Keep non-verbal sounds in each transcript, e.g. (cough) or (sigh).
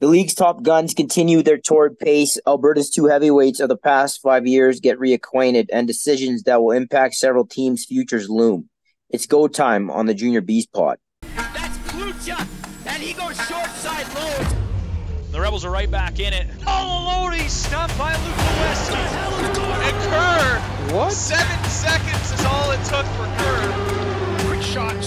The league's top guns continue their torrid pace. Alberta's two heavyweights of the past five years get reacquainted, and decisions that will impact several teams' futures loom. It's go time on the Junior Beast Pod. That's Klucha, and he goes short side low. The Rebels are right back in it. All alone, he's stopped by Luke West. And Kerr, What? seven seconds is all it took for Kerr. Quick shot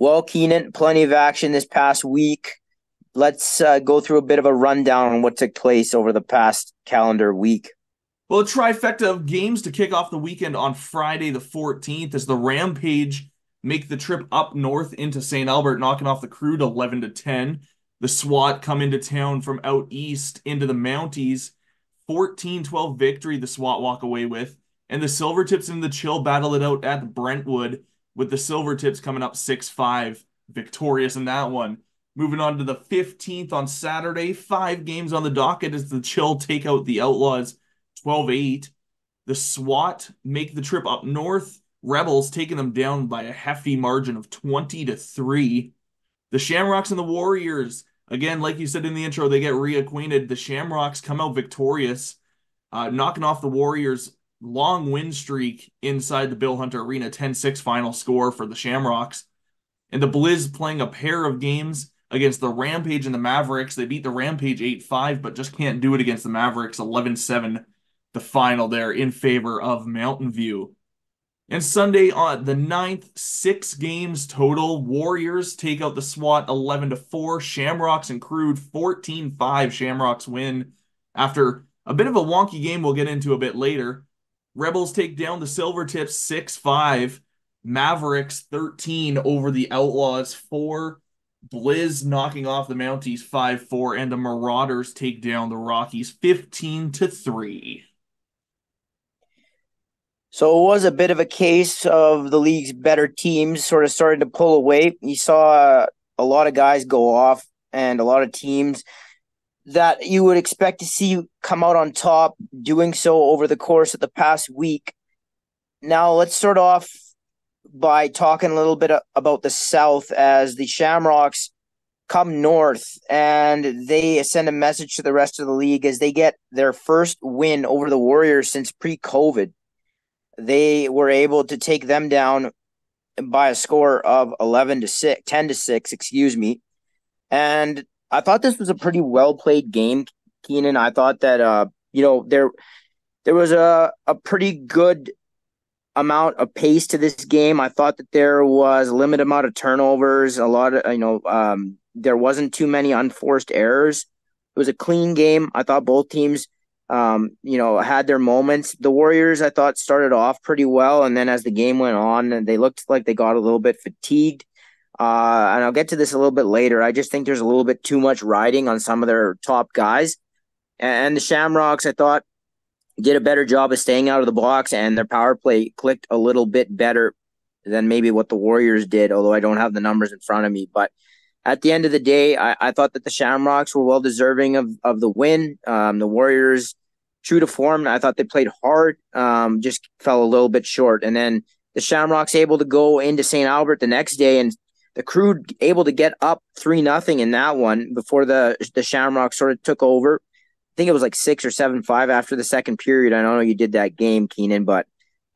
Well, Keenen, plenty of action this past week. Let's uh, go through a bit of a rundown on what took place over the past calendar week. Well, a trifecta of games to kick off the weekend on Friday the 14th as the Rampage make the trip up north into St. Albert, knocking off the Crude 11 to 10. The SWAT come into town from out east into the Mounties. 14-12 victory the SWAT walk away with. And the Silvertips and the Chill battle it out at Brentwood with the Silvertips coming up 6-5 victorious in that one. Moving on to the 15th on Saturday, five games on the docket as the Chill take out the Outlaws 12 8. The SWAT make the trip up north. Rebels taking them down by a hefty margin of 20 to 3. The Shamrocks and the Warriors, again, like you said in the intro, they get reacquainted. The Shamrocks come out victorious, uh, knocking off the Warriors' long win streak inside the Bill Hunter Arena 10 6 final score for the Shamrocks. And the Blizz playing a pair of games against the Rampage and the Mavericks. They beat the Rampage 8 5, but just can't do it against the Mavericks 11 7, the final there in favor of Mountain View. And Sunday on the 9th, six games total. Warriors take out the SWAT 11 to 4. Shamrocks and Crude 14 5. Shamrocks win after a bit of a wonky game we'll get into a bit later. Rebels take down the Silvertips 6 5. Mavericks 13 over the Outlaws 4. Blizz knocking off the Mounties 5 4. And the Marauders take down the Rockies 15 to 3. So it was a bit of a case of the league's better teams sort of starting to pull away. You saw uh, a lot of guys go off and a lot of teams that you would expect to see come out on top doing so over the course of the past week. Now, let's start off by talking a little bit about the South as the Shamrocks come north and they send a message to the rest of the league as they get their first win over the Warriors since pre COVID they were able to take them down by a score of 11 to 6 10 to 6 excuse me and i thought this was a pretty well played game keenen i thought that uh you know there there was a a pretty good amount of pace to this game i thought that there was a limited amount of turnovers a lot of you know um there wasn't too many unforced errors it was a clean game i thought both teams um, you know, had their moments. The Warriors, I thought, started off pretty well, and then as the game went on, they looked like they got a little bit fatigued. Uh, and I'll get to this a little bit later. I just think there's a little bit too much riding on some of their top guys. And the Shamrocks, I thought, did a better job of staying out of the box, and their power play clicked a little bit better than maybe what the Warriors did, although I don't have the numbers in front of me. But at the end of the day, I, I thought that the Shamrocks were well deserving of, of the win. Um, the Warriors true to form. I thought they played hard, um, just fell a little bit short. And then the Shamrocks able to go into St. Albert the next day, and the crude able to get up three nothing in that one before the the Shamrocks sort of took over. I think it was like six or seven five after the second period. I don't know you did that game, Keenen, but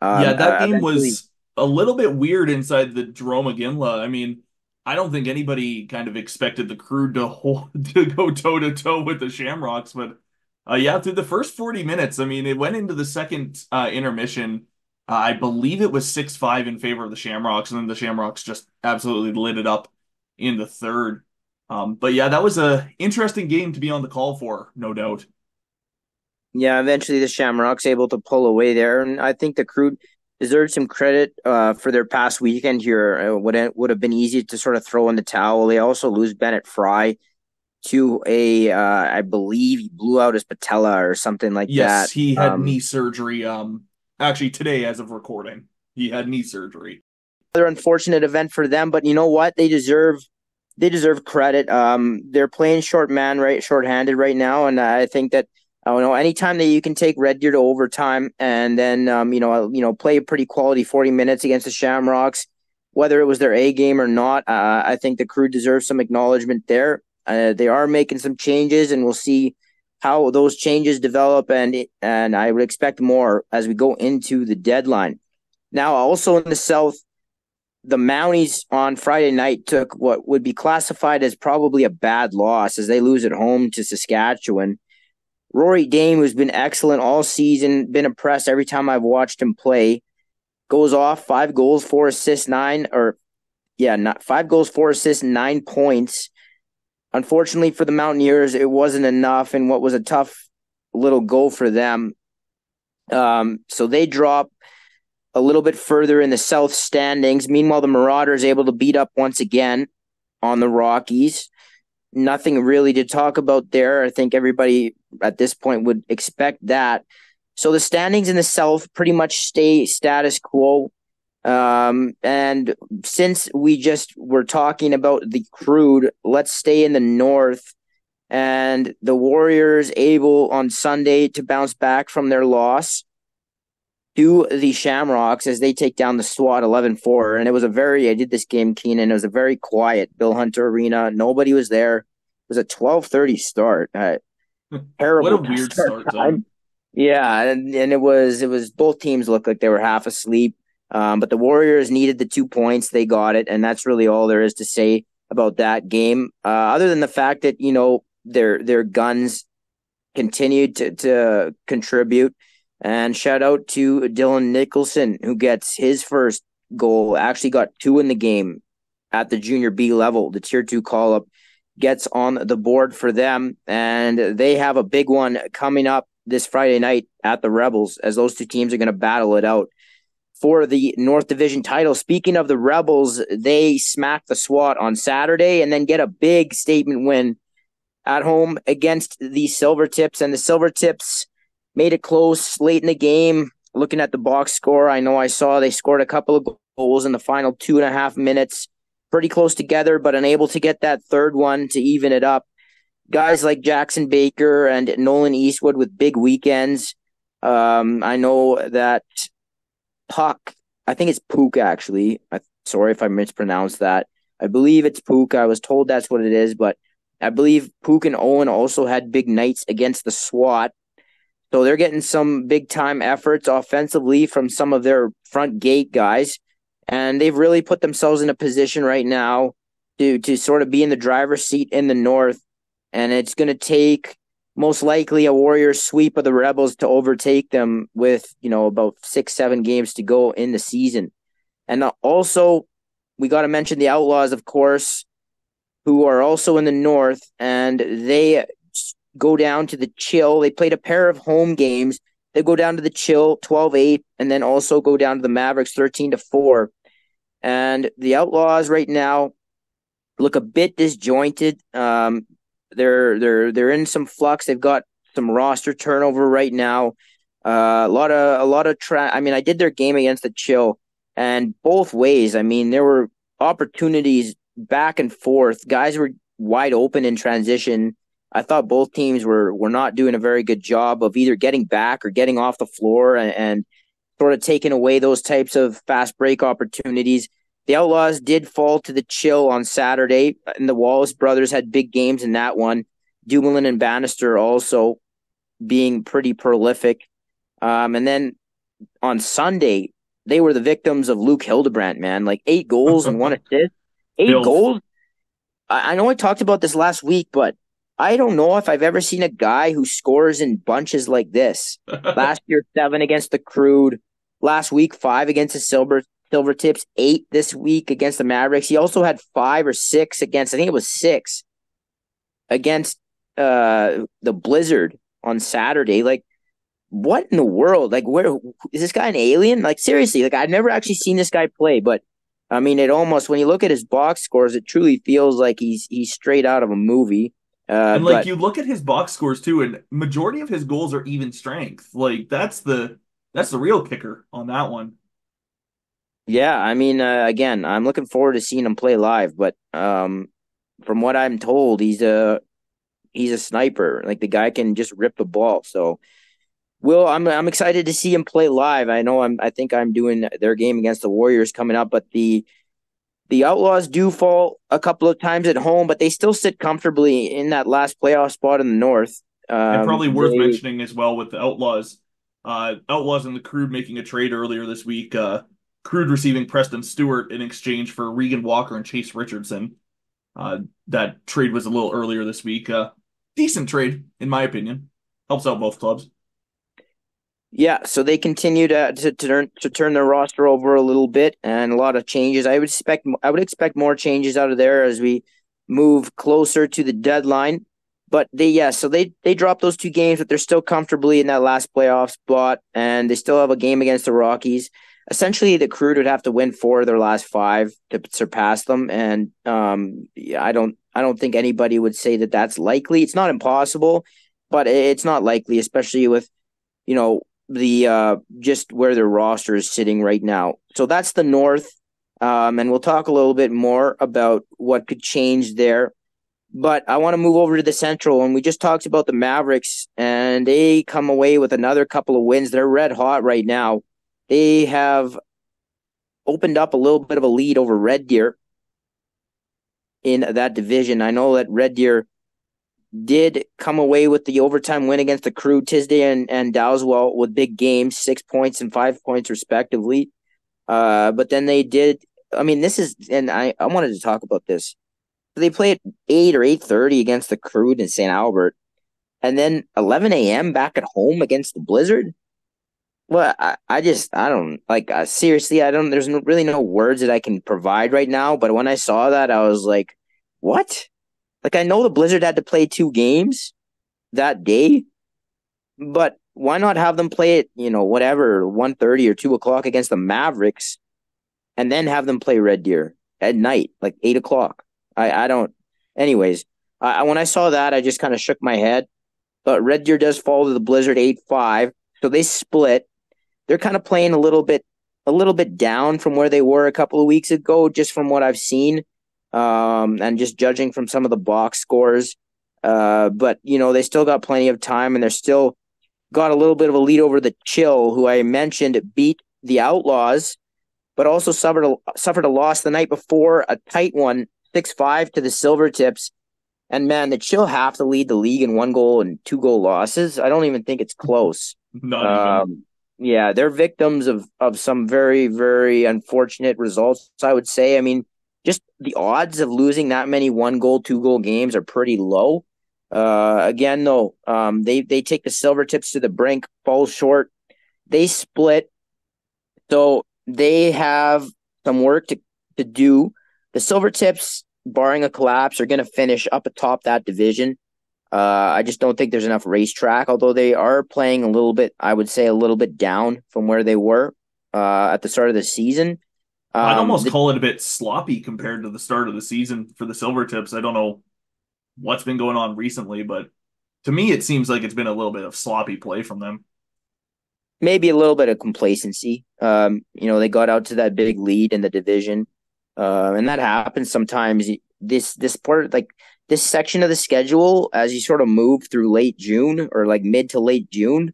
um, yeah, that uh, game was a little bit weird inside the Jarome Iginla. I mean, I don't think anybody kind of expected the crude to hold, (laughs) to go toe to toe with the Shamrocks, but uh, yeah, through the first 40 minutes, I mean, it went into the second uh, intermission. Uh, I believe it was 6 5 in favor of the Shamrocks, and then the Shamrocks just absolutely lit it up in the third. Um, but yeah, that was a interesting game to be on the call for, no doubt. Yeah, eventually the Shamrocks able to pull away there, and I think the crude deserved some credit uh, for their past weekend here. It would would have been easy to sort of throw in the towel. They also lose Bennett Fry to a, uh, I believe he blew out his patella or something like Yes, that. he had Um, knee surgery. Um, actually, today, as of recording, he had knee surgery. Another unfortunate event for them, but you know what? They deserve they deserve credit. Um, they're playing short man right, short handed right now, and I think that I don't know. Anytime that you can take Red Deer to overtime and then um, you know you know play a pretty quality forty minutes against the Shamrocks, whether it was their A game or not, uh, I think the crude deserves some acknowledgement there. Uh, they are making some changes, and we'll see how those changes develop, and and I would expect more as we go into the deadline. Now, also in the South, the Mounties on Friday night took what would be classified as probably a bad loss as they lose at home to Saskatchewan. Rory Dane, who's been excellent all season, been impressed every time I've watched him play, goes off five goals, four assists, nine or yeah, not five goals, four assists, nine points. Unfortunately for the Mountaineers, it wasn't enough in what was a tough little goal for them. Um, so they drop a little bit further in the South standings. Meanwhile, the Marauders able to beat up once again on the Rockies. Nothing really to talk about there. I think everybody at this point would expect that. So the standings in the South pretty much stay status quo. Um, and since we just were talking about the crude, let's stay in the North. And the Warriors able on Sunday to bounce back from their loss to the Shamrocks as they take down the SWAT 11 4. And it was a very, I did this game, Keenen. It was a very quiet Bill Hunter Arena. Nobody was there. It was a 1230 start. Uh, (laughs) terrible. what a weird (laughs) start, time. Yeah, and, and it was it was both teams looked like they were half asleep. Um, but the Warriors needed the two points, they got it, and that's really all there is to say about that game. Uh, other than the fact that you know their their guns continued to to contribute. And shout out to Dylan Nicholson, who gets his first goal, actually got two in the game at the junior B level, the tier two call up gets on the board for them. And they have a big one coming up this Friday night at the Rebels as those two teams are going to battle it out for the North Division title. Speaking of the Rebels, they smack the SWAT on Saturday and then get a big statement win at home against the Silver Tips. And the Silver Tips made it close late in the game. Looking at the box score, I know I saw they scored a couple of goals in the final two and a half minutes. Pretty close together, but unable to get that third one to even it up. Guys like Jackson Baker and Nolan Eastwood with big weekends. Um, I know that Puck, I think it's Pook actually. I, sorry if I mispronounced that. I believe it's Pook. I was told that's what it is, but I believe Pook and Owen also had big nights against the SWAT. So they're getting some big time efforts offensively from some of their front gate guys. And they've really put themselves in a position right now to to sort of be in the driver's seat in the north. And it's gonna take most likely a Warriors sweep of the Rebels to overtake them with, you know, about six, seven games to go in the season. And also, we got to mention the Outlaws, of course, who are also in the North, and they go down to the chill. They played a pair of home games. They go down to the chill 12 8, and then also go down to the Mavericks 13 to 4. And the Outlaws right now look a bit disjointed. Um, they're they're they're in some flux. They've got some roster turnover right now. Uh, a lot of a lot of tra- I mean, I did their game against the Chill, and both ways. I mean, there were opportunities back and forth. Guys were wide open in transition. I thought both teams were were not doing a very good job of either getting back or getting off the floor and, and sort of taking away those types of fast break opportunities. The Outlaws did fall to the chill on Saturday, and the Wallace brothers had big games in that one. Dumoulin and Bannister also being pretty prolific. Um, and then on Sunday, they were the victims of Luke Hildebrandt, man. Like eight goals and one (laughs) assist. Eight Bills. goals. I, I know I talked about this last week, but I don't know if I've ever seen a guy who scores in bunches like this. (laughs) last year, seven against the Crude. Last week, five against the Silver Silver Tips, eight this week against the Mavericks. He also had five or six against, I think it was six against uh, the Blizzard on Saturday. Like, what in the world? Like, where is this guy an alien? Like, seriously, like I've never actually seen this guy play, but I mean, it almost when you look at his box scores, it truly feels like he's he's straight out of a movie. Uh, and like but, you look at his box scores too, and majority of his goals are even strength. Like that's the that's the real kicker on that one. Yeah, I mean, uh, again, I'm looking forward to seeing him play live, but um, from what I'm told, he's a he's a sniper. Like the guy can just rip the ball. So, Will, I'm I'm excited to see him play live. I know I'm I think I'm doing their game against the Warriors coming up, but the the Outlaws do fall a couple of times at home, but they still sit comfortably in that last playoff spot in the North. Um, and probably worth they- mentioning as well with the Outlaws. Uh, Outlaws and the Crude making a trade earlier this week. Uh, Crude receiving Preston Stewart in exchange for Regan Walker and Chase Richardson. Uh, that trade was a little earlier this week. Uh, decent trade, in my opinion. Helps out both clubs. Yeah, so they continue to, to to turn to turn their roster over a little bit, and a lot of changes. I would expect I would expect more changes out of there as we move closer to the deadline. But they yeah, so they they dropped those two games, but they're still comfortably in that last playoff spot, and they still have a game against the Rockies. Essentially, the Crude would have to win four of their last five to surpass them, and um, I don't I don't think anybody would say that that's likely. It's not impossible, but it's not likely, especially with you know the uh just where their roster is sitting right now. So that's the North. Um and we'll talk a little bit more about what could change there. But I want to move over to the Central and we just talked about the Mavericks and they come away with another couple of wins. They're red hot right now. They have opened up a little bit of a lead over Red Deer in that division. I know that Red Deer did come away with the overtime win against the crude Tisday and, and Dowswell with big games, six points and five points respectively. Uh, but then they did. I mean, this is, and I, I wanted to talk about this. They play at eight or eight thirty against the Crude in St. Albert, and then eleven a.m. back at home against the Blizzard. Well, I, I just I don't like uh, seriously. I don't. There's no, really no words that I can provide right now. But when I saw that, I was like, "What?" Like I know the Blizzard had to play two games that day, but why not have them play it, you know, whatever, one thirty or two o'clock against the Mavericks, and then have them play Red Deer at night, like eight o'clock. I I don't. Anyways, I, when I saw that, I just kind of shook my head. But Red Deer does fall to the Blizzard eight five, so they split. They're kind of playing a little bit, a little bit down from where they were a couple of weeks ago, just from what I've seen um, and just judging from some of the box scores. Uh, but you know they still got plenty of time, and they're still got a little bit of a lead over the Chill, who I mentioned beat the Outlaws, but also suffered a, suffered a loss the night before, a tight one, six five to the Silver Tips. And man, the Chill have to lead the league in one goal and two goal losses. I don't even think it's close. Not even. Um, yeah, they're victims of of some very very unfortunate results. I would say. I mean, just the odds of losing that many one goal, two goal games are pretty low. Uh, again, though, um, they they take the silver tips to the brink, fall short. They split, so they have some work to to do. The silver tips, barring a collapse, are going to finish up atop that division. Uh, I just don't think there's enough racetrack, although they are playing a little bit, I would say a little bit down from where they were uh, at the start of the season. I'd Um, almost the- call it a bit sloppy compared to the start of the season for the Silver Tips. I don't know what's been going on recently, but to me, it seems like it's been a little bit of sloppy play from them. maybe a little bit of complacency. Um, you know, they got out to that big lead in the division, uh, and that happens sometimes. This this part, like this section of the schedule, as you sort of move through late June or like mid to late June,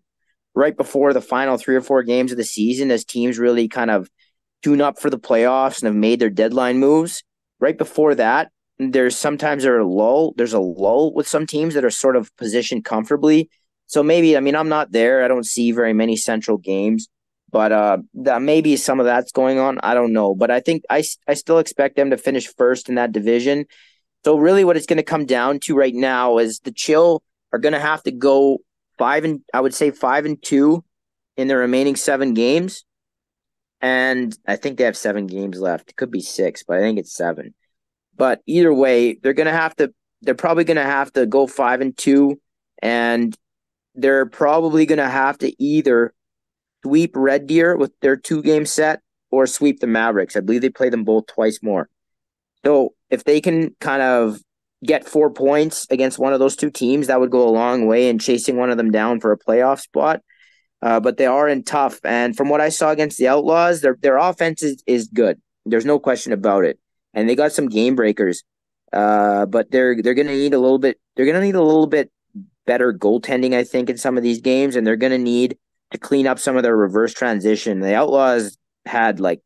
right before the final three or four games of the season, as teams really kind of tune up for the playoffs and have made their deadline moves. Right before that, there's sometimes there a lull. There's a lull with some teams that are sort of positioned comfortably. So maybe I mean I'm not there. I don't see very many central games, but uh, that maybe some of that's going on. I don't know, but I think I I still expect them to finish first in that division. So really, what it's going to come down to right now is the Chill are going to have to go five and I would say five and two in the remaining seven games, and I think they have seven games left. It could be six, but I think it's seven. But either way, they're going to have to. They're probably going to have to go five and two, and they're probably going to have to either sweep Red Deer with their two game set or sweep the Mavericks. I believe they play them both twice more. So if they can kind of get four points against one of those two teams, that would go a long way in chasing one of them down for a playoff spot. Uh, but they are in tough, and from what I saw against the Outlaws, their their offense is, is good. There's no question about it, and they got some game breakers. Uh, but they're they're going to need a little bit. They're going to need a little bit better goaltending, I think, in some of these games, and they're going to need to clean up some of their reverse transition. The Outlaws had like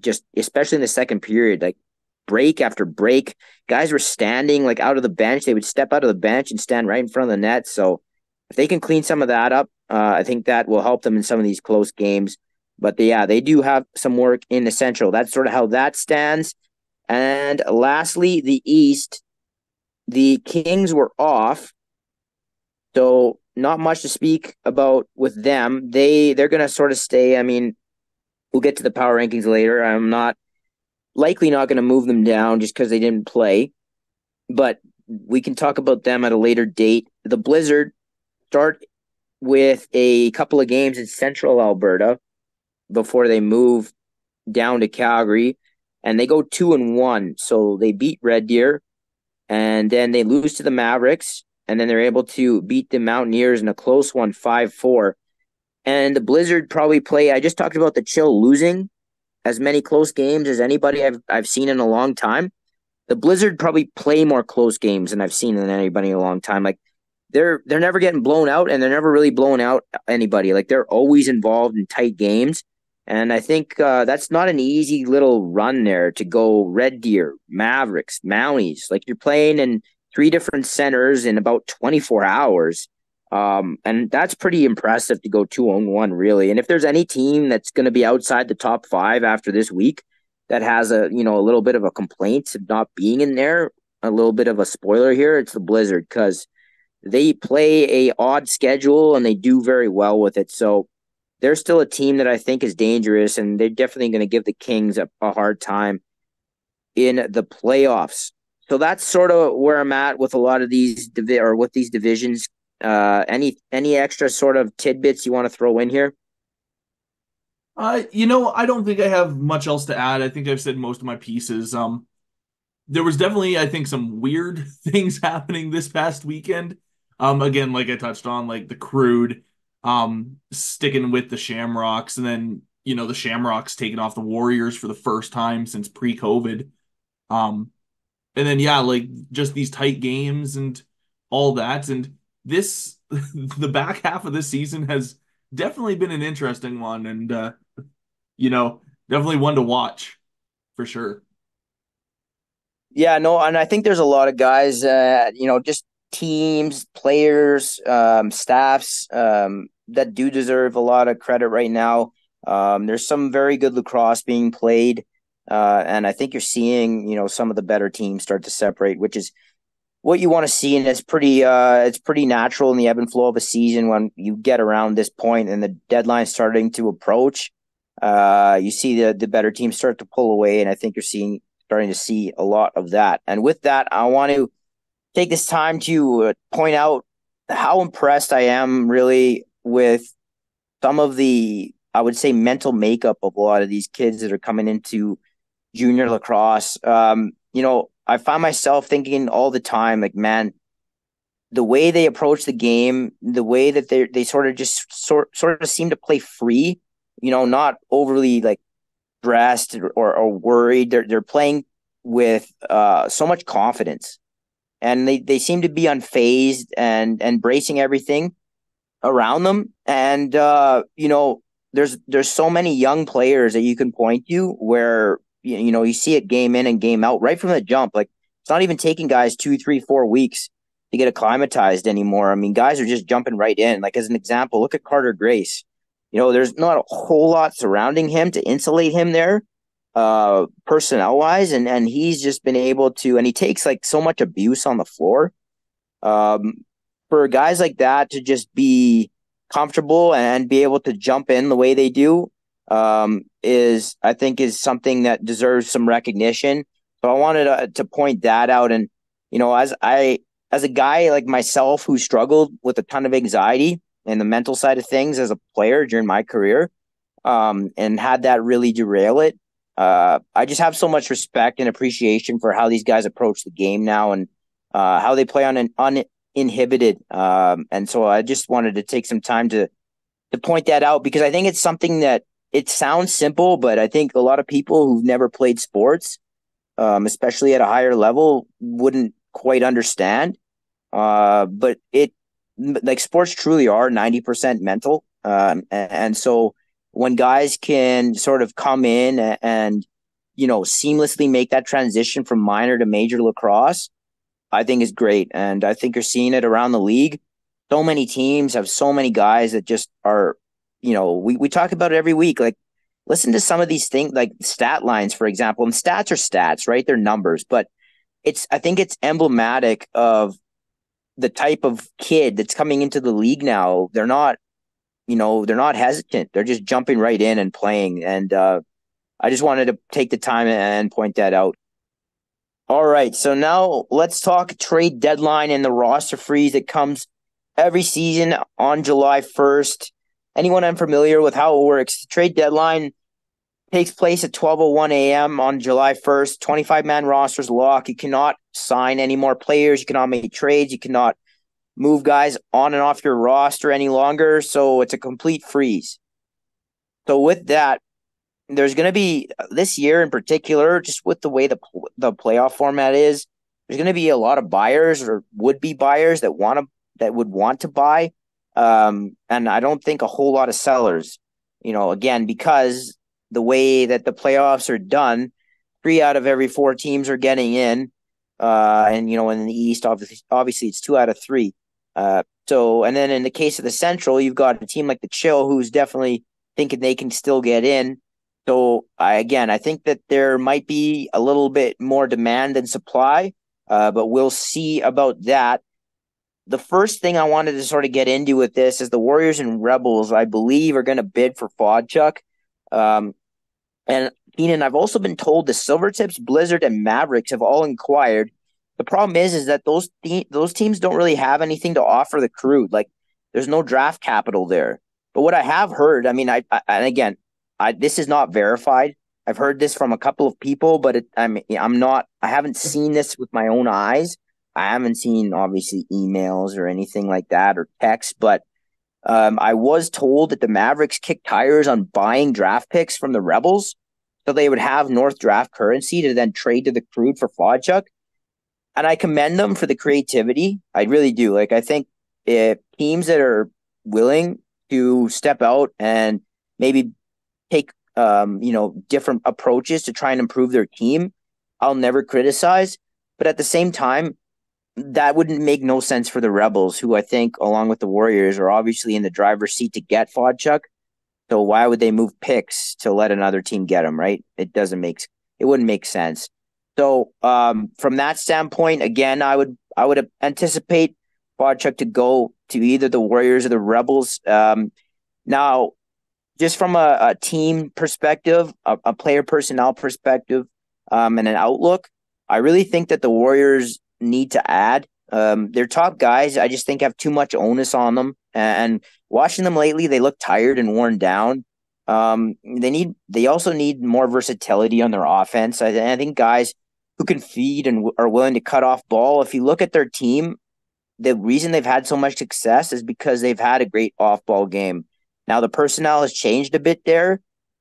just, especially in the second period, like break after break. Guys were standing like out of the bench. They would step out of the bench and stand right in front of the net. So if they can clean some of that up, uh, I think that will help them in some of these close games. But they, yeah, they do have some work in the Central. That's sort of how that stands. And lastly, the East, the Kings were off. So not much to speak about with them. They they're gonna sort of stay. I mean, we'll get to the power rankings later. I'm not likely not gonna move them down just because they didn't play. But we can talk about them at a later date. The Blizzard start with a couple of games in central Alberta before they move down to Calgary and they go two and one. So they beat Red Deer and then they lose to the Mavericks and then they're able to beat the Mountaineers in a close one, five four. And the Blizzard probably play. I just talked about the Chill losing as many close games as anybody I've I've seen in a long time. The Blizzard probably play more close games than I've seen than anybody in a long time. Like they're they're never getting blown out, and they're never really blowing out anybody. Like they're always involved in tight games. And I think uh, that's not an easy little run there to go Red Deer, Mavericks, Mounties. Like you're playing in three different centers in about 24 hours. Um, and that's pretty impressive to go two on one, really. And if there's any team that's going to be outside the top five after this week that has a you know a little bit of a complaint of not being in there, a little bit of a spoiler here, it's the Blizzard because they play a odd schedule and they do very well with it. So they're still a team that I think is dangerous, and they're definitely going to give the Kings a, a hard time in the playoffs. So that's sort of where I'm at with a lot of these or with these divisions. Uh, any any extra sort of tidbits you want to throw in here? Uh, you know, I don't think I have much else to add. I think I've said most of my pieces. Um, there was definitely, I think, some weird (laughs) things happening this past weekend. Um, again, like I touched on, like the crude um, sticking with the Shamrocks, and then you know the Shamrocks taking off the Warriors for the first time since pre-COVID. Um, and then yeah, like just these tight games and all that, and this (laughs) the back half of this season has definitely been an interesting one, and uh, you know definitely one to watch for sure. Yeah, no, and I think there's a lot of guys, uh, you know, just teams, players, um, staffs um, that do deserve a lot of credit right now. Um, there's some very good lacrosse being played, uh, and I think you're seeing you know some of the better teams start to separate, which is what you want to see, and it's pretty uh, it's pretty natural in the ebb and flow of a season when you get around this point and the deadline starting to approach. Uh, you see the the better teams start to pull away, and I think you're seeing starting to see a lot of that. And with that, I want to take this time to uh, point out how impressed I am really with some of the, I would say, mental makeup of a lot of these kids that are coming into junior lacrosse. Um, you know, I find myself thinking all the time, like, man, the way they approach the game, the way that they they sort of just sort sort of seem to play free, you know, not overly like stressed or, or worried. They're they're playing with uh, so much confidence and they, they seem to be unfazed and embracing everything around them. And uh, you know, there's there's so many young players that you can point to where you know you see it game in and game out right from the jump. Like it's not even taking guys two, three, four weeks to get acclimatized anymore. I mean, guys are just jumping right in. Like as an example, look at Carter Grace. You know, there's not a whole lot surrounding him to insulate him there, uh personnel wise and and he's just been able to and he takes like so much abuse on the floor um for guys like that to just be comfortable and be able to jump in the way they do um is i think is something that deserves some recognition so i wanted to, to point that out and you know as i as a guy like myself who struggled with a ton of anxiety and the mental side of things as a player during my career um and had that really derail it uh, I just have so much respect and appreciation for how these guys approach the game now and uh, how they play on an uninhibited. Um, and so I just wanted to take some time to to point that out because I think it's something that it sounds simple, but I think a lot of people who've never played sports um, especially at a higher level, wouldn't quite understand. Uh, but it like sports truly are ninety percent mental, um, and, and so when guys can sort of come in and, and you know seamlessly make that transition from minor to major lacrosse, I think is great, and I think you're seeing it around the league. So many teams have so many guys that just are, you know, we, we talk about it every week. Like, listen to some of these things, like stat lines, for example. And stats are stats, right? They're numbers, but it's I think it's emblematic of the type of kid that's coming into the league now. They're not, you know, they're not hesitant. They're just jumping right in and playing. And uh, I just wanted to take the time and point that out. All right, so now let's talk trade deadline and the roster freeze that comes every season on July 1st. Anyone unfamiliar with how it works? The trade deadline takes place at 12:01 a.m. on July 1st. 25 man rosters lock. You cannot sign any more players. You cannot make trades. You cannot move guys on and off your roster any longer. So it's a complete freeze. So with that, there's going to be this year in particular, just with the way the the playoff format is, there's going to be a lot of buyers or would be buyers that want to that would want to buy, um, and I don't think a whole lot of sellers. You know, again because the way that the playoffs are done, three out of every four teams are getting in, uh, and you know in the East, obviously, obviously it's two out of three. Uh, so, and then in the case of the Central, you've got a team like the Chill who's definitely thinking they can still get in. So I, again, I think that there might be a little bit more demand than supply, uh, but we'll see about that. The first thing I wanted to sort of get into with this is the Warriors and Rebels, I believe, are going to bid for Fodchuk. Um, and Keenen, I've also been told the Silvertips, Blizzard, and Mavericks have all inquired. The problem is, is that those th- those teams don't really have anything to offer the crude. Like, there's no draft capital there. But what I have heard, I mean, I, I and again, I, this is not verified. I've heard this from a couple of people, but it, I'm I'm not. I haven't seen this with my own eyes. I haven't seen obviously emails or anything like that or text, but um, I was told that the Mavericks kicked tires on buying draft picks from the Rebels, so they would have North draft currency to then trade to the Crude for Fodchuk. And I commend them for the creativity. I really do. Like I think if teams that are willing to step out and maybe take um, you know different approaches to try and improve their team, I'll never criticize. But at the same time, that wouldn't make no sense for the Rebels, who I think, along with the Warriors, are obviously in the driver's seat to get Fodchuk. So why would they move picks to let another team get him? Right? It doesn't make it wouldn't make sense. So um, from that standpoint, again, I would I would anticipate Fodchuk to go to either the Warriors or the Rebels. Um, now, just from a, a team perspective, a, a, player personnel perspective, um, and an outlook, I really think that the Warriors need to add. Um, their top guys, I just think, have too much onus on them. And watching them lately, they look tired and worn down. Um, they need. They also need more versatility on their offense. I, I think guys who can feed and are willing to cut off ball. If you look at their team, the reason they've had so much success is because they've had a great off ball game. Now the personnel has changed a bit there.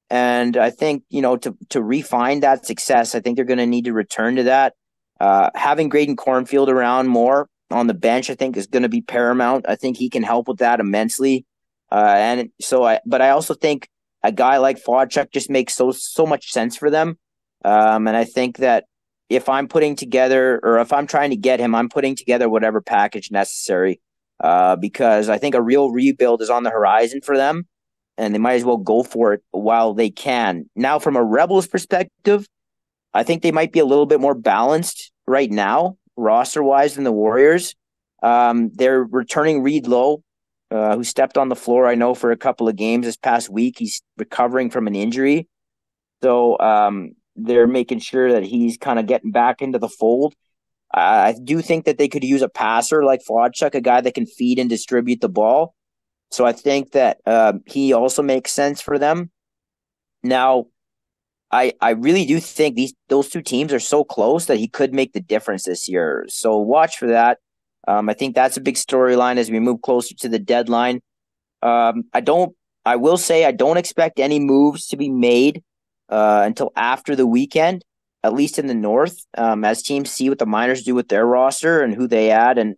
And I think, you know, to, to refine that success, I think they're going to need to return to that. Uh, having Graydon Cornfield around more on the bench, I think, is going to be paramount. I think he can help with that immensely. Uh, and so I, but I also think a guy like Fodchuk just makes so, so much sense for them. Um, and I think that if I'm putting together or if I'm trying to get him, I'm putting together whatever package necessary uh, because I think a real rebuild is on the horizon for them, and they might as well go for it while they can. Now, from a Rebels perspective, I think they might be a little bit more balanced right now, roster wise, than the Warriors. Um, they're returning Reed Low, uh, who stepped on the floor, I know, for a couple of games this past week. He's recovering from an injury. So um, they're making sure that he's kind of getting back into the fold. I do think that they could use a passer like Fodchuk, a guy that can feed and distribute the ball. So I think that uh, he also makes sense for them. Now, I I really do think these those two teams are so close that he could make the difference this year. So watch for that. Um, I think that's a big storyline as we move closer to the deadline. Um, I don't. I will say I don't expect any moves to be made uh, until after the weekend. at least in the North, um, as teams see what the Miners do with their roster and who they add and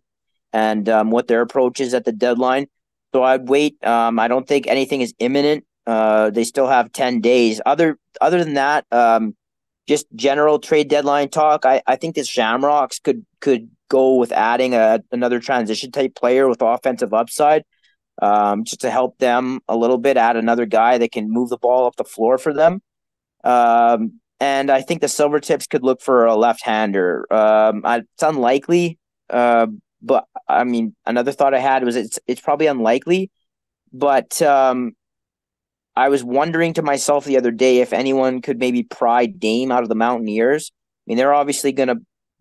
and um, what their approach is at the deadline. So I'd wait. Um, I don't think anything is imminent. Uh, they still have ten days. Other other than that, um, just general trade deadline talk. I, I think the Shamrocks could could go with adding a, another transition type player with offensive upside, um, just to help them a little bit. Add another guy that can move the ball up the floor for them. Um, and I think the Silvertips could look for a left-hander. Um, it's unlikely, uh, but I mean, another thought I had was it's it's probably unlikely, but um, I was wondering to myself the other day if anyone could maybe pry Dame out of the Mountaineers. I mean, they're obviously going to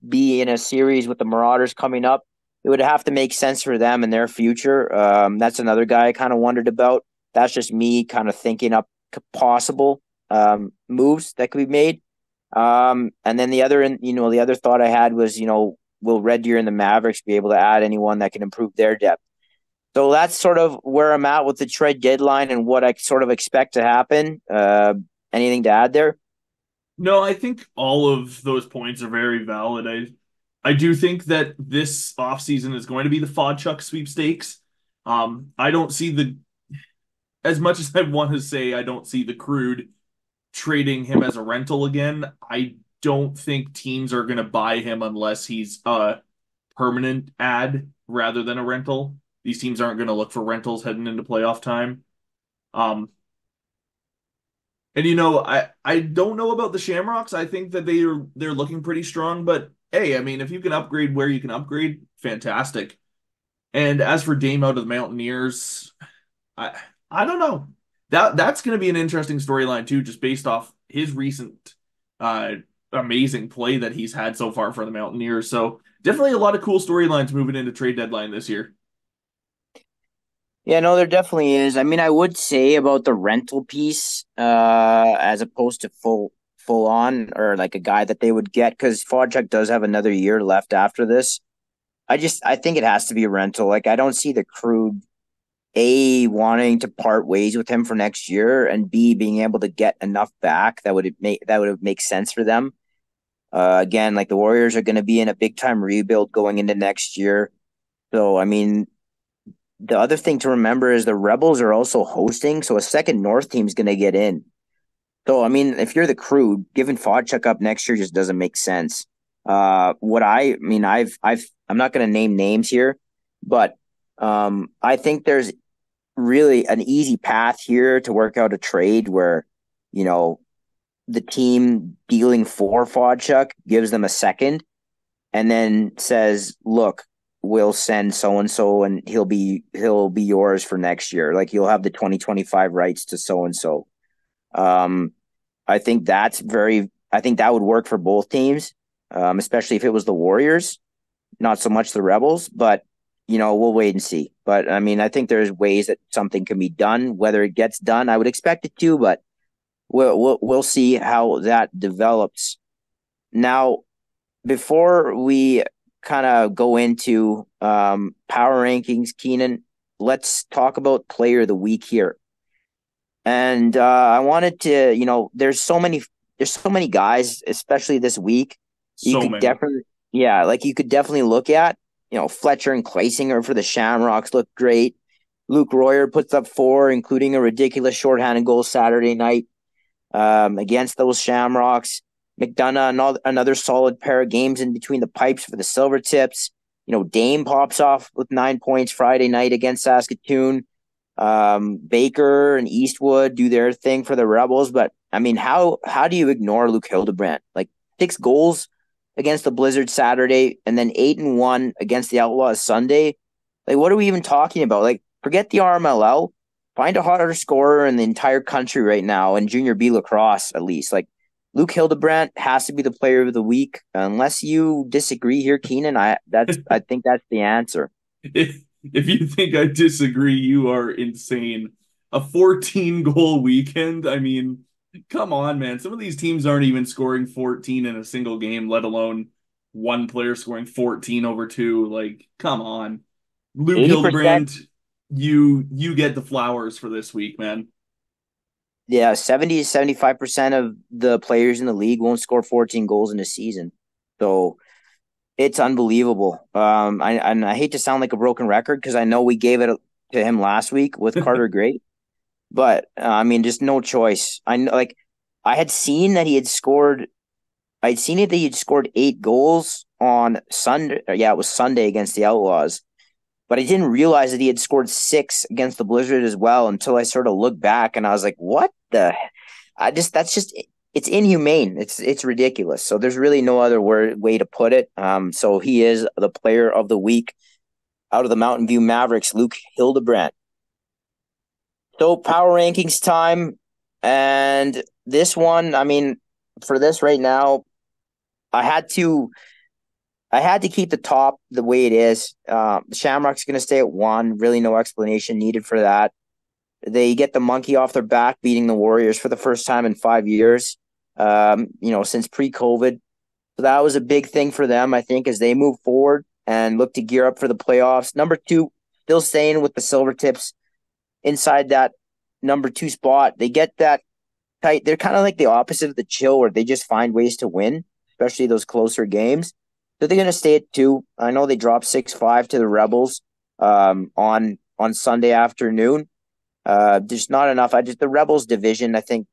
be in a series with the Marauders coming up. It would have to make sense for them and their future. Um, that's another guy I kind of wondered about. That's just me kind of thinking up possible um, moves that could be made. Um, and then the other, you know, the other thought I had was, you know, will Red Deer and the Mavericks be able to add anyone that can improve their depth? So that's sort of where I'm at with the trade deadline and what I sort of expect to happen. Uh, anything to add there? No, I think all of those points are very valid. I I do think that this offseason is going to be the Fodchuk sweepstakes. Um, I don't see the as much as I want to say I don't see the crude trading him as a rental again. I don't think teams are going to buy him unless he's a permanent ad rather than a rental. These teams aren't going to look for rentals heading into playoff time. Um, and you know, I I don't know about the Shamrocks. I think that they are they're looking pretty strong, but hey, I mean, if you can upgrade where you can upgrade, fantastic. And as for Dame out of the Mountaineers, I I don't know. That that's going to be an interesting storyline too, just based off his recent uh amazing play that he's had so far for the Mountaineers. So definitely a lot of cool storylines moving into trade deadline this year. Yeah, no, there definitely is. I mean, I would say about the rental piece, uh, as opposed to full full on or like a guy that they would get because Fodchuk does have another year left after this. I just I think it has to be a rental. Like I don't see the crude a wanting to part ways with him for next year and b being able to get enough back that would make that would make sense for them. Uh, again, like the Warriors are going to be in a big time rebuild going into next year. So I mean, the other thing to remember is the Rebels are also hosting, so a second North team is going to get in. So I mean, if you're the crude, giving Fodchuk up next year just doesn't make sense. Uh, what I, I mean, I've, I've, I'm not going to name names here, but um, I think there's really an easy path here to work out a trade where, you know, the team dealing for Fodchuk gives them a second, and then says, "Look, we'll send so and so and he'll be he'll be yours for next year. Like you'll have the 2025 rights to so and so um i think that's very i think that would work for both teams um especially if it was the warriors not so much the rebels but you know we'll wait and see. But i mean i think there's ways that something can be done. Whether it gets done i would expect it to but we'll we'll, we'll see how that develops. Now before we kind of go into um, power rankings, Keenen, let's talk about player of the week here. And uh, I wanted to, you know, there's so many, there's so many guys, especially this week. You So could many. definitely, yeah, like you could definitely look at, you know, Fletcher and Claysinger for the Shamrocks look great. Luke Royer puts up four, including a ridiculous shorthanded goal Saturday night um, against those Shamrocks. McDonough, another, another solid pair of games in between the pipes for the Silver Tips. You know, Dame pops off with nine points Friday night against Saskatoon. Um, Baker and Eastwood do their thing for the Rebels, but I mean, how how do you ignore Luke Hildebrandt? Like six goals against the Blizzard Saturday, and then eight and one against the Outlaws Sunday. Like, what are we even talking about? Like, forget the RMLL. Find a harder scorer in the entire country right now, in Junior B lacrosse at least. Like, Luke Hildebrandt has to be the player of the week. Unless you disagree here, Keenen, I that's (laughs) I think that's the answer. If if you think I disagree, you are insane. A 14 goal weekend. I mean, come on, man. Some of these teams aren't even scoring 14 in a single game, let alone one player scoring 14 over two. Like, come on. Luke 80%. Hildebrandt, you you get the flowers for this week, man. Yeah, 70 to 75% of the players in the league won't score 14 goals in a season. So it's unbelievable. Um, I, and I hate to sound like a broken record because I know we gave it to him last week with (laughs) Carter Grace, but uh, I mean, just no choice. I know, like, I had seen that he had scored. I'd seen it that he had scored eight goals on Sunday. Yeah, it was Sunday against the Outlaws, but I didn't realize that he had scored six against the Blizzard as well until I sort of looked back and I was like, "What the?" I just that's just it's inhumane. It's it's ridiculous. So there's really no other word way to put it. Um, so he is the player of the week out of the Mountain View Mavericks, Luke Hildebrandt. So power rankings time, and this one, I mean, for this right now, I had to, I had to keep the top the way it is. Uh, the Shamrock's going to stay at one. Really, no explanation needed for that. They get the monkey off their back, beating the Warriors for the first time in five years. Um, you know, since pre-COVID, so that was a big thing for them. I think as they move forward and look to gear up for the playoffs. Number two, still staying with the Silver Tips inside that number two spot. They get that tight. They're kind of like the opposite of the chill, where they just find ways to win, especially those closer games. So they're going to stay at two. I know they dropped six five to the Rebels um, on on Sunday afternoon. Uh, there's not enough. I just the Rebels division. I think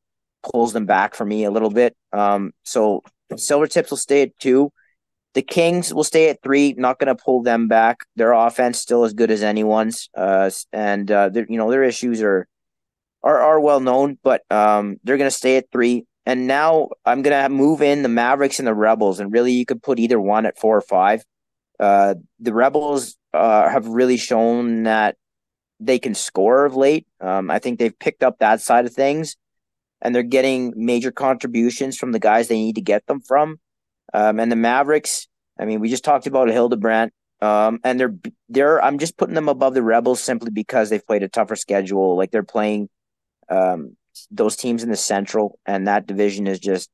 pulls them back for me a little bit. Um, so Silver Tips will stay at two. The Kings will stay at three. Not going to pull them back. Their offense still as good as anyone's. Uh, and uh, you know their issues are are are well known, but um, they're going to stay at three. And now I'm going to move in the Mavericks and the Rebels, and really you could put either one at four or five. Uh, the Rebels uh, have really shown that they can score of late. Um, I think they've picked up that side of things, and they're getting major contributions from the guys they need to get them from. Um, and the Mavericks, I mean, we just talked about Hildebrandt. Um, and they're they're I'm just putting them above the Rebels simply because they've played a tougher schedule. Like they're playing um, those teams in the Central, and that division is just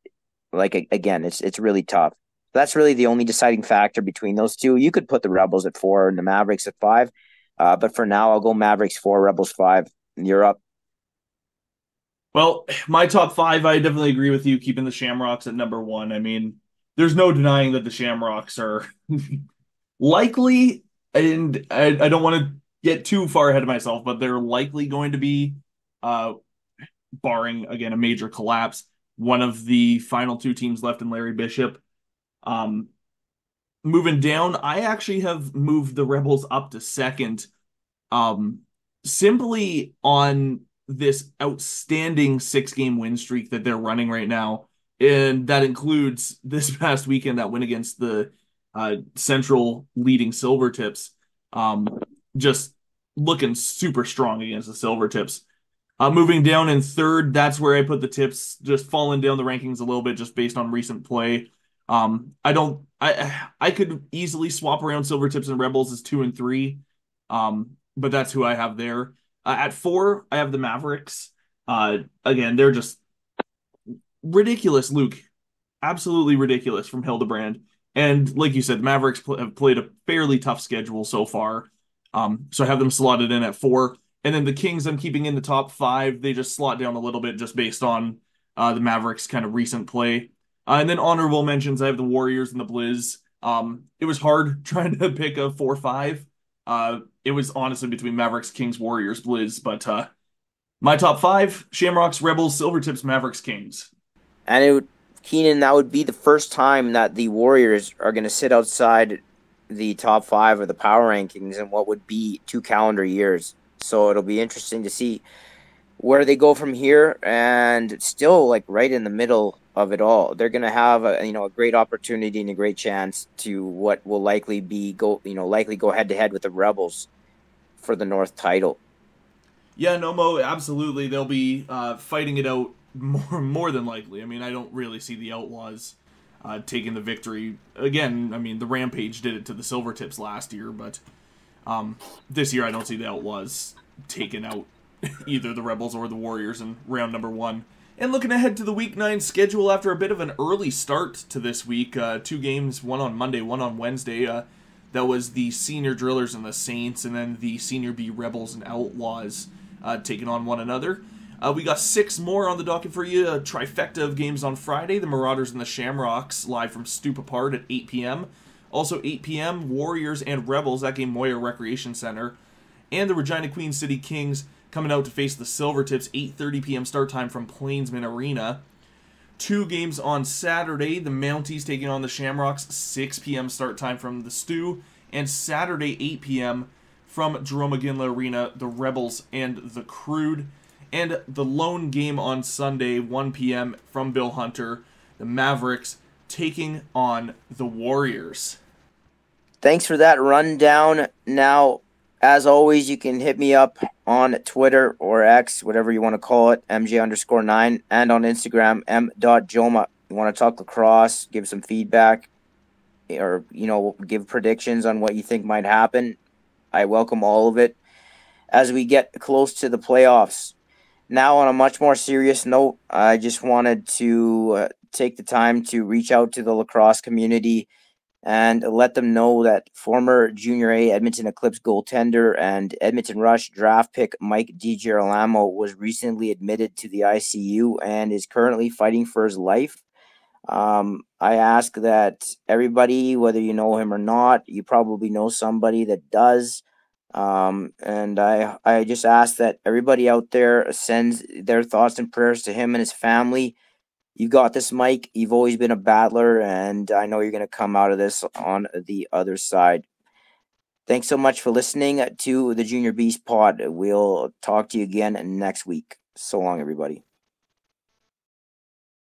like again, it's it's really tough. That's really the only deciding factor between those two. You could put the Rebels at four and the Mavericks at five, uh, but for now, I'll go Mavericks four, Rebels five. You're up. Well, my top five, I definitely agree with you, keeping the Shamrocks at number one. I mean, there's no denying that the Shamrocks are (laughs) likely, and I, I don't want to get too far ahead of myself, but they're likely going to be, uh, barring again a major collapse, one of the final two teams left in Larry Bishop. Um, moving down, I actually have moved the Rebels up to second, um, simply on this outstanding six game win streak that they're running right now and that includes (laughs) this past weekend that win against the uh, Central leading Silver Tips. Um, just looking super strong against the Silver Tips. Uh, moving down in third, that's where I put the Tips, just falling down the rankings a little bit, just based on recent play. Um, I don't, I, I could easily swap around Silver Tips and Rebels as two and three, um, but that's who I have there. Uh, at four, I have the Mavericks. Uh, again, they're just ridiculous, Luke. Absolutely ridiculous from Hildebrandt. And like you said, Mavericks pl- have played a fairly tough schedule so far. Um, so I have them slotted in at four. And then the Kings, I'm keeping in the top five. They just slot down a little bit just based on uh, the Mavericks' kind of recent play. Uh, and then honorable mentions, I have the Warriors and the Blizz. Um, it was hard (laughs) trying to pick a four five. Uh, it was honestly between Mavericks, Kings, Warriors, Blizz, but uh, my top five: Shamrocks, Rebels, Silvertips, Mavericks, Kings and it would, Keenen, that would be the first time that the Warriors are going to sit outside the top five of the power rankings in what would be two calendar years. So it'll be interesting to see where they go from here, and still like right in the middle of it all. They're going to have a you know a great opportunity and a great chance to what will likely be go you know likely go head to head with the Rebels for the North title. Yeah, Nomo, absolutely. They'll be uh, fighting it out more more than likely. I mean, I don't really see the Outlaws uh, taking the victory again. I mean, the Rampage did it to the Silver Tips last year, but um, this year I don't see the Outlaws taking out (laughs) either the Rebels or the Warriors in round number one. And looking ahead to the Week Nine schedule, after a bit of an early start to this week, uh, two games, one on Monday, one on Wednesday. Uh, that was the Senior Drillers and the Saints, and then the Senior B Rebels and Outlaws uh, taking on one another. Uh, we got six more on the docket for you. A trifecta of games on Friday. The Marauders and the Shamrocks live from Stoop Apart at 8 p.m. Also 8 p.m. Warriors and Rebels at Game Moyer Recreation Center, and the Regina Queen City Kings coming out to face the Silvertips. 8:30 p.m. start time from Plainsman Arena. Two games on Saturday. The Mounties taking on the Shamrocks. 6 p.m. start time from the Stew, and Saturday 8 p.m. from Jarome Iginla Arena. The Rebels and the Crude and the lone game on Sunday, 1 p.m. from Bill Hunter, the Mavericks taking on the Warriors. Thanks for that rundown. Now, as always, you can hit me up on Twitter or X, whatever you want to call it, MJ underscore nine, and on Instagram, m.joma. You want to talk lacrosse, give some feedback, or, you know, give predictions on what you think might happen. I welcome all of it as we get close to the playoffs. Now, on a much more serious note, I just wanted to uh, take the time to reach out to the lacrosse community and let them know that former Junior A Edmonton Eclipse goaltender and Edmonton Rush draft pick Mike DiGirolamo was recently admitted to the ICU and is currently fighting for his life. Um, I ask that everybody, whether you know him or not, you probably know somebody that does. Um, and I I just ask that everybody out there sends their thoughts and prayers to him and his family. You got this, Mike. You've always been a battler, and I know you're going to come out of this on the other side. Thanks so much for listening to the Junior Beast Pod. We'll talk to you again next week. So long, everybody.